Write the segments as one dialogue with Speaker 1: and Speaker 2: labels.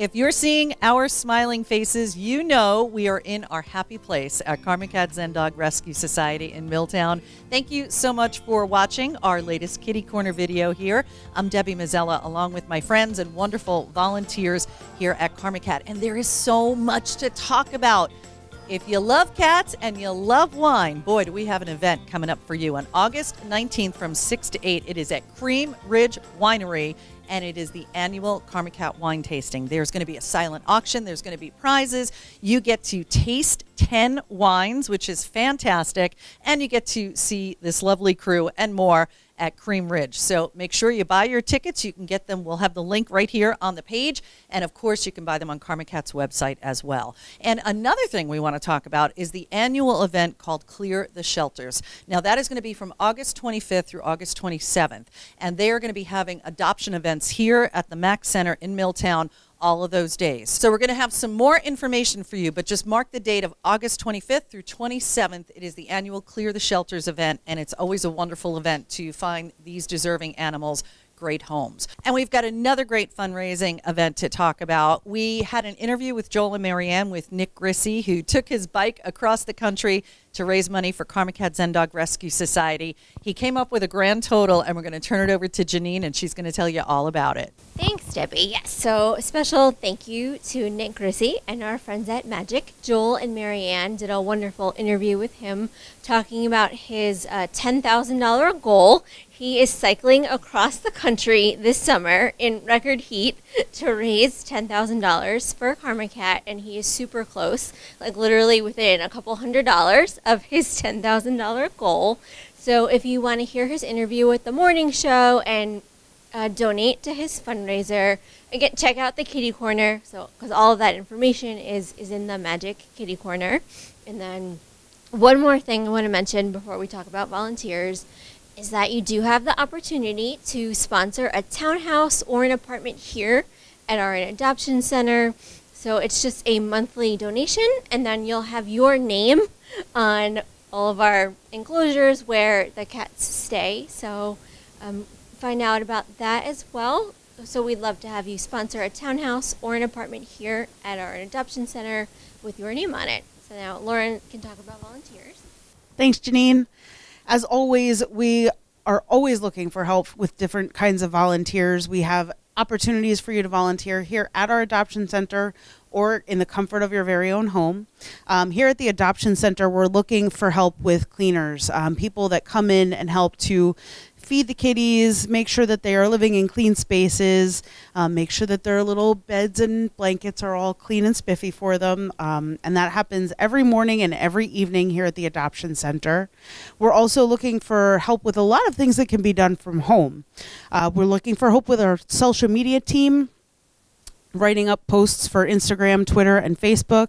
Speaker 1: If you're seeing our smiling faces, you know we are in our happy place at Karma Cat Zen Dog Rescue Society in Milltown. Thank you so much for watching our latest Kitty Corner video here. I'm Debbie Mazzella, along with my friends and wonderful volunteers here at Karma Cat. And there is so much to talk about. If you love cats and you love wine, boy, do we have an event coming up for you on August 19th from 6 to 8. It is at Cream Ridge Winery and it is the annual Karma Cat wine tasting. There's going to be a silent auction, there's going to be prizes. You get to taste 10 wines, which is fantastic, and you get to see this lovely crew and more at Cream Ridge. So make sure you buy your tickets. You can get them. We'll have the link right here on the page. And of course, you can buy them on Karma Cat's website as well. And another thing we want to talk about is the annual event called Clear the Shelters. Now, that is going to be from August 25th through August 27th. And they are going to be having adoption events here at the Mac Center in Milltown all of those days. So we're going to have some more information for you, but just mark the date of August 25th through 27th. It is the annual Clear the Shelters event, and it's always a wonderful event to find these deserving animals great homes. And we've got another great fundraising event to talk about. We had an interview with Joel and Marianne with Nick Grissy, who took his bike across the country to raise money for Karma Cat Zen Dog Rescue Society. He came up with a grand total, and we're going to turn it over to Janine, and she's going to tell you all about it.
Speaker 2: Thanks, Debbie. Yes, so a special thank you to Nick Grissy and our friends at Magic. Joel and Marianne did a wonderful interview with him talking about his uh, $10,000 goal. He is cycling across the country this summer in record heat to raise $10,000 for Karma Cat, and he is super close, like literally within a couple hundred dollars of his $10,000 goal. So if you want to hear his interview with the morning show and uh, donate to his fundraiser, again, check out the Kitty Corner. So because all of that information is is in the Magic Kitty Corner. And then one more thing I want to mention before we talk about volunteers is that you do have the opportunity to sponsor a townhouse or an apartment here at our adoption center. So it's just a monthly donation, and then you'll have your name on all of our enclosures where the cats stay. So um, find out about that as well. So we'd love to have you sponsor a townhouse or an apartment here at our adoption center with your name on it. So now Lauren can talk about volunteers.
Speaker 3: Thanks, Janine. As always, we are always looking for help with different kinds of volunteers. We have opportunities for you to volunteer here at our adoption center or in the comfort of your very own home. Um, here at the Adoption Center, we're looking for help with cleaners, um, people that come in and help to feed the kitties, make sure that they are living in clean spaces, um, make sure that their little beds and blankets are all clean and spiffy for them. Um, and that happens every morning and every evening here at the Adoption Center. We're also looking for help with a lot of things that can be done from home. Uh, we're looking for help with our social media team writing up posts for Instagram, Twitter, and Facebook.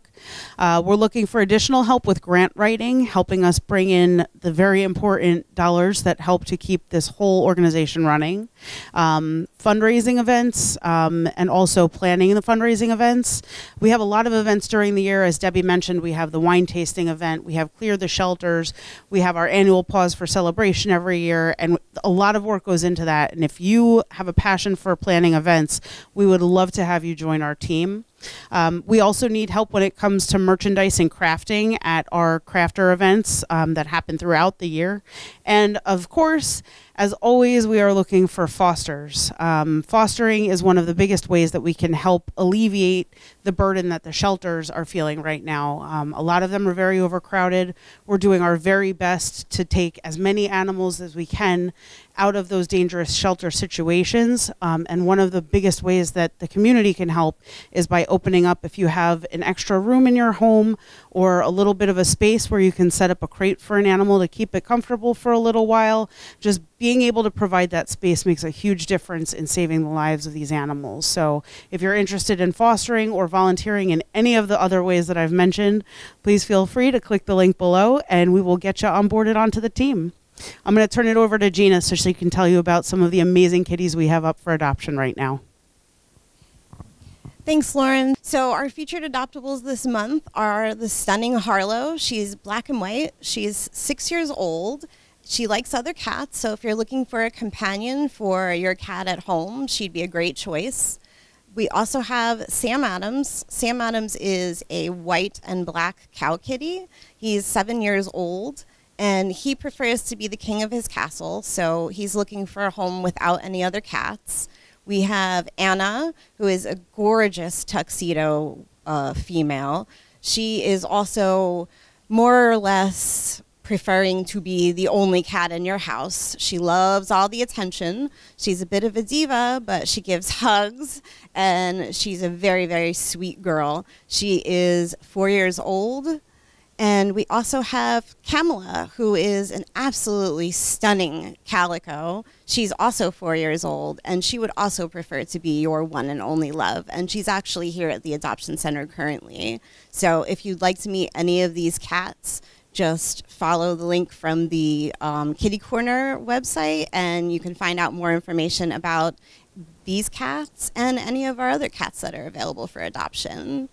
Speaker 3: Uh, we're looking for additional help with grant writing, helping us bring in the very important dollars that help to keep this whole organization running. Um, fundraising events um, and also planning the fundraising events. We have a lot of events during the year. As Debbie mentioned, we have the wine tasting event, we have Clear the Shelters, we have our annual Paws for Celebration every year, and a lot of work goes into that. And if you have a passion for planning events, we would love to have you join our team. Um, we also need help when it comes to merchandise and crafting at our crafter events um, that happen throughout the year. And of course, as always, we are looking for fosters. Um, fostering is one of the biggest ways that we can help alleviate the burden that the shelters are feeling right now. Um, a lot of them are very overcrowded. We're doing our very best to take as many animals as we can out of those dangerous shelter situations. Um, and one of the biggest ways that the community can help is by opening up if you have an extra room in your home or a little bit of a space where you can set up a crate for an animal to keep it comfortable for a little while. Just being able to provide that space makes a huge difference in saving the lives of these animals. So if you're interested in fostering or volunteering in any of the other ways that I've mentioned, please feel free to click the link below and we will get you onboarded onto the team. I'm going to turn it over to Gina so she can tell you about some of the amazing kitties we have up for adoption right now.
Speaker 4: Thanks, Lauren. So, our featured adoptables this month are the stunning Harlow. She's black and white. She's six years old. She likes other cats, so if you're looking for a companion for your cat at home, she'd be a great choice. We also have Sam Adams. Sam Adams is a white and black cow kitty. He's seven years old and he prefers to be the king of his castle, so he's looking for a home without any other cats. We have Anna, who is a gorgeous tuxedo uh, female. She is also more or less preferring to be the only cat in your house. She loves all the attention. She's a bit of a diva, but she gives hugs and she's a very, very sweet girl. She is four years old. And we also have Kamala, who is an absolutely stunning calico. She's also four years old, and she would also prefer to be your one and only love. And she's actually here at the adoption center currently. So if you'd like to meet any of these cats, just follow the link from the um, Kitty Corner website, and you can find out more information about these cats and any of our other cats that are available for adoption.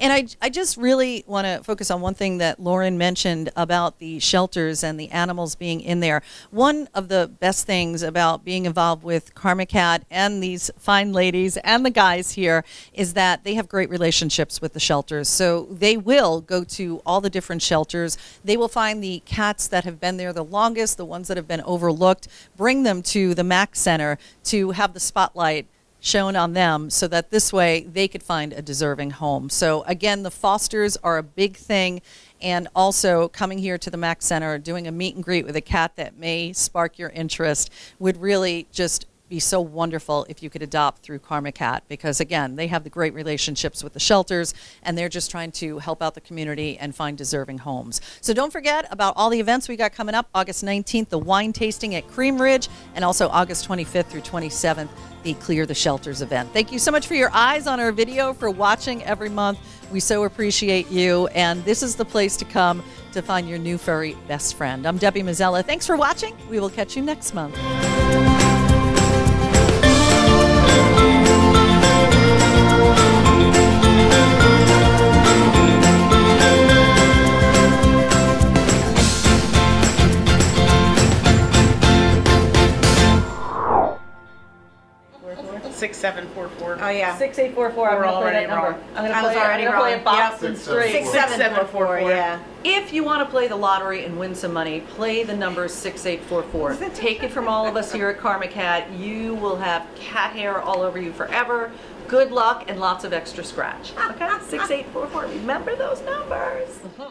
Speaker 1: And I, I just really want to focus on one thing that Lauren mentioned about the shelters and the animals being in there. One of the best things about being involved with Karma Cat and these fine ladies and the guys here is that they have great relationships with the shelters. So they will go to all the different shelters. They will find the cats that have been there the longest, the ones that have been overlooked, bring them to the MAC Center to have the spotlight shown on them so that this way they could find a deserving home. So, again, the fosters are a big thing. And also, coming here to the MAC Center, doing a meet and greet with a cat that may spark your interest would really just be so wonderful if you could adopt through Karma Cat because again they have the great relationships with the shelters and they're just trying to help out the community and find deserving homes. So don't forget about all the events we got coming up August 19th the wine tasting at Cream Ridge and also August 25th through 27th the Clear the Shelters event. Thank you so much for your eyes on our video for watching every month. We so appreciate you and this is the place to come to find your new furry best friend. I'm Debbie Mazzella. Thanks for watching. We will catch you next month.
Speaker 3: Six seven four four.
Speaker 4: Oh, yeah.
Speaker 1: Six eight four four. I'm
Speaker 3: We're
Speaker 1: gonna play
Speaker 3: already
Speaker 1: that number.
Speaker 3: wrong.
Speaker 1: I'm gonna
Speaker 4: I was
Speaker 1: play.
Speaker 4: already
Speaker 1: I'm gonna play
Speaker 4: wrong.
Speaker 1: it box
Speaker 4: Yep.
Speaker 1: and straight.
Speaker 3: Six, seven, four, four.
Speaker 4: yeah.
Speaker 1: If you want to play the lottery and win some money, play the number 6844. Take it from all of us here at Karma Cat. You will have cat hair all over you forever. Good luck and lots of extra scratch. Okay? 6844. Remember those numbers. Uh-huh.